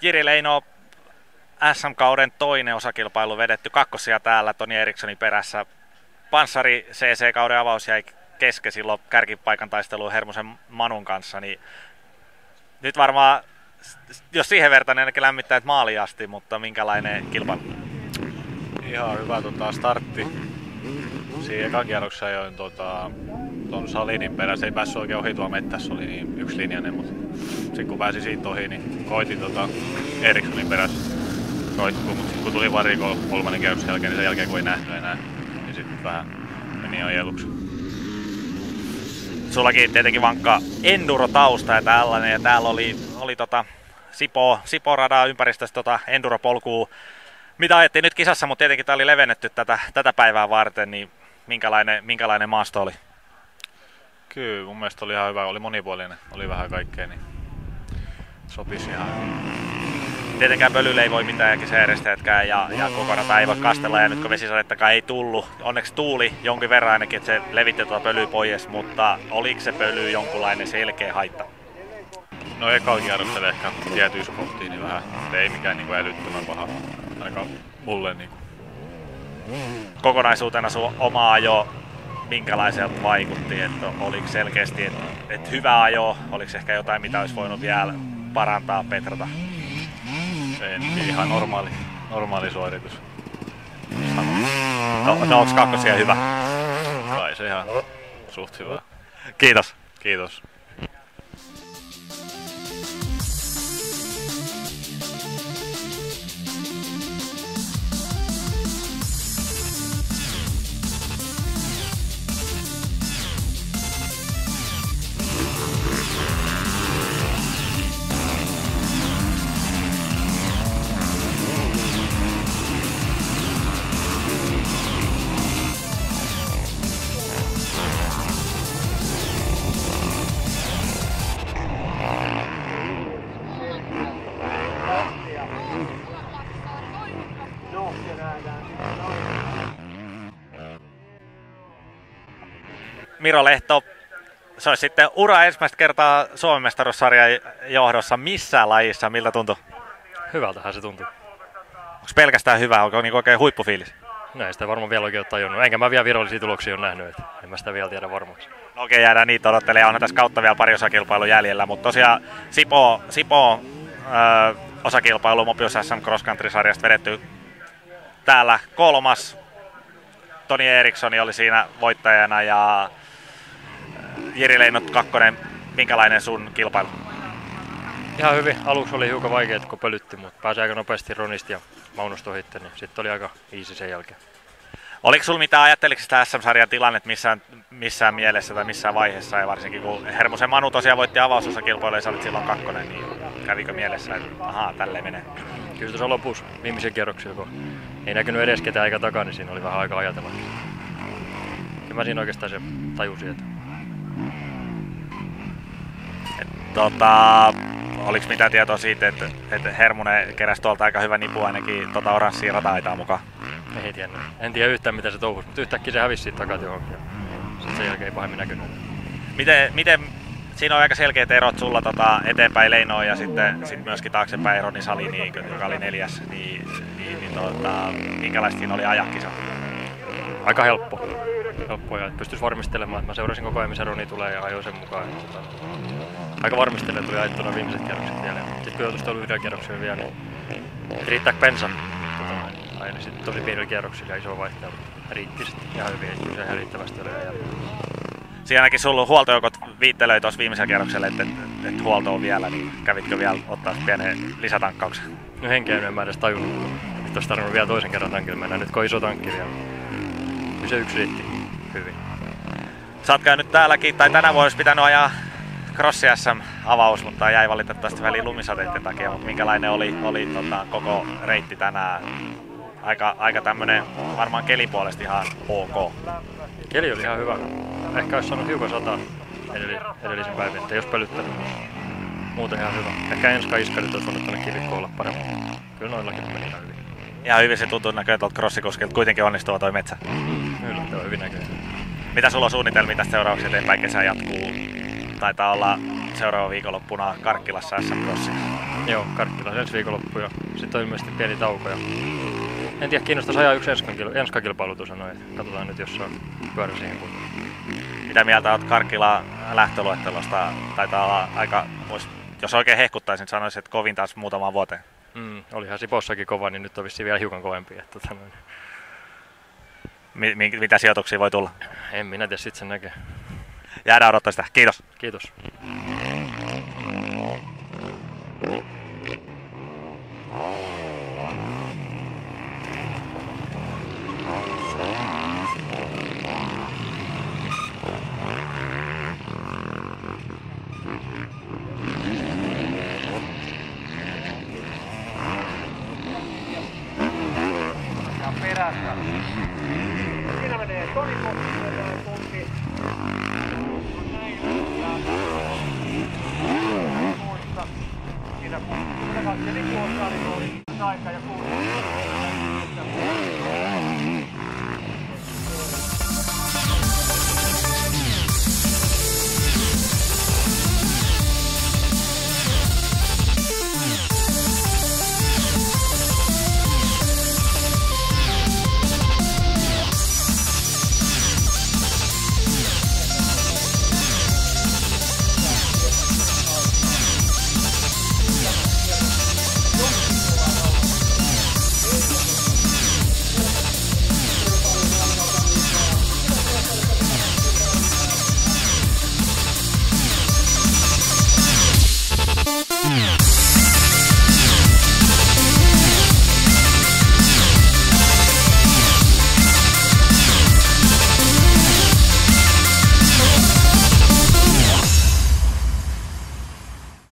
Jiri Leino, SM-kauden toinen osakilpailu vedetty kakkosia täällä Toni Erikssonin perässä. Panssari CC-kauden avaus jäi kesken silloin kärkipaikan taistelu Hermosen Manun kanssa, niin nyt varmaan, jos siihen vertaan, niin ainakin lämmittää, että maali asti, mutta minkälainen kilpailu? Ihan hyvä tota, startti. Siinä ekan kierroksessa ajoin tota, ton Salinin perässä, ei päässyt oikein ohi tuolla mettässä, oli niin yksilinjainen, mutta sitten kun pääsi siitä ohi, niin koitin tota Erikssonin perässä roikkuu, mutta sitten kun tuli variko kolmannen kierroksen jälkeen, niin sen jälkeen kun ei nähty enää, niin sitten vähän meni ajeluksi. Sullakin tietenkin vankka enduro-tausta ja tällainen, ja täällä oli, oli tota Sipo, Sipo radaa ympäristössä tota enduropolkua, mitä ajettiin nyt kisassa, mutta tietenkin tämä oli levennetty tätä, tätä päivää varten, niin minkälainen, minkälainen maasto oli? Kyllä, mun mielestä oli ihan hyvä, oli monipuolinen, oli vähän kaikkea, niin sopisi ihan Tietenkään pölylle ei voi mitään ja kesäjärjestäjätkään ja, ja koko rata ei voi kastella ja nyt kun vesisadettakaan ei tullut, onneksi tuuli jonkin verran ainakin, että se levitti tuota pölyä pois, mutta oliko se pöly jonkunlainen selkeä haitta? No eka kierroksella ehkä tietyissä kohtiin niin vähän, ei mikään niin kuin älyttömän paha, aika mulle niin kuin. Kokonaisuutena sun oma ajo minkälaiselta vaikutti, että oliko selkeästi että, että hyvä ajo, oliko ehkä jotain mitä olisi voinut vielä parantaa Petrata? En, ihan normaali, normaali suoritus. No, no onko kakkosia hyvä? Kai se ihan suht hyvä. Kiitos. Kiitos. Miro Lehto, se olisi sitten ura ensimmäistä kertaa Suomen mestaruussarjan johdossa missään lajissa. Miltä tuntui? Hyvältähän se tuntui. Onko pelkästään hyvä? Onko niin oikein huippufiilis? No ei sitä varmaan vielä oikein ole tajunnut. Enkä mä vielä virallisia tuloksia ole nähnyt, että en mä sitä vielä tiedä varmaksi. No okei, jäädään niitä odottelemaan. Onhan tässä kautta vielä pari osakilpailu jäljellä, mutta tosiaan Sipo, Sipo ö, osakilpailu Mobius SM Cross Country-sarjasta vedetty täällä kolmas. Toni Eriksson oli siinä voittajana ja Jiri Leinot kakkonen. Minkälainen sun kilpailu? Ihan hyvin. Aluksi oli hiukan vaikeaa, kun pölytti, mutta pääsi aika nopeasti Ronista ja Maunosta ohitte, niin sitten oli aika easy sen jälkeen. Oliko sulla mitään, ajatteliko sitä SM-sarjan tilannet missään, missään mielessä tai missään vaiheessa, ja varsinkin kun Hermosen Manu tosiaan voitti avausosakilpailu ja sä olit silloin kakkonen, niin kävikö mielessä, että ahaa, tälleen menee? Kyllä tuossa lopussa viimeisen kierroksia, kun ei näkynyt edes ketään eikä takaa, niin siinä oli vähän aika ajatella. Ja mä siinä oikeastaan se tajusin, että... tota, oliko mitään tietoa siitä, että, että Hermonen keräsi tuolta aika hyvä nipu ainakin tota oranssia rata mukaan? Ei tiedä. En tiedä yhtään mitä se touhusi, mutta yhtäkkiä se hävisi siitä takaa johonkin. Sitten sen jälkeen ei pahemmin näkynyt. Miten, miten siinä on aika selkeät erot sulla tota, eteenpäin Leinoon ja sitten sit myöskin taaksepäin Roni Salini, joka oli neljäs, niin, niin, niin tota, minkälaista siinä oli ajakisa? Aika helppo. Helppo ja pystyisi varmistelemaan, että mä seurasin koko ajan missä Roni tulee ja ajoin sen mukaan. Että, tota, aika varmistelen, tuli ajettuna viimeiset kierrokset vielä. Sitten kun joutui tuolla yhdellä kierroksella vielä, niin riittääkö pensa? Tota, aina sitten tosi pienillä kierroksilla ja iso vaihtelu. Riitti sitten ihan hyvin, että se ihan riittävästi oli ajalla. Siinä ainakin sulla huoltojoukot viittelöi tuossa viimeisellä kierroksella, että, että, että huolto on vielä, niin kävitkö vielä ottaa pienen lisätankkauksen? No henkeä en mä edes tajunnut. Nyt olisi tarvinnut vielä toisen kerran tankille mennä. Nyt kun on iso tankki vielä. Kyllä se yksi riitti hyvin. Sä oot käynyt täälläkin, tai tänä vuonna olisi pitänyt ajaa Cross SM-avaus, mutta jäi valitettavasti väliin lumisateiden takia. Mutta minkälainen oli, oli tota, koko reitti tänään? Aika, aika tämmönen varmaan kelipuolesta ihan ok. Keli oli ihan hyvä. Ehkä olisi saanut hiukan sataa edellisen päivän, että jos pölyttänyt. Muuten ihan hyvä. Ehkä ensi iskarit olisi voinut tuonne kivikkoon olla paremmin. Kyllä noillakin meni ihan hyvin. Ihan hyvin se tuntuu näköjään tuolta crossikoskelta. Kuitenkin onnistuu toi metsä. Yllättävän hyvin näkyy. Mitä sulla on suunnitelmia tästä seuraavaksi eteenpäin? Kesä jatkuu. Taitaa olla seuraava viikonloppuna Karkkilassa SM Crossi. Joo, Karkkila ensi viikonloppu ja sitten on ilmeisesti pieni tauko. Ja... En tiedä, kiinnostaisi ajaa yksi enskakilpailu tuossa noin. Katsotaan nyt, jos on pyörä siihen kuntoon. Mitä mieltä olet Karkkila lähtöluettelosta? Taitaa olla aika, vois, jos oikein hehkuttaisin, sanoisin, että kovin taas muutamaan vuoteen. Mm, olihan Sipossakin kova, niin nyt on vissiin vielä hiukan kovempi. Että, tota, noin. Mi- mi- mitä sijoituksia voi tulla? En minä tiedä, sitten sen näkee. Jäädään odottaa sitä. Kiitos. Kiitos. Siinä menee Toripokselle ja tunti. On näin. Ja siinä kun se vasta niin tuossa oli aika ja kuusi.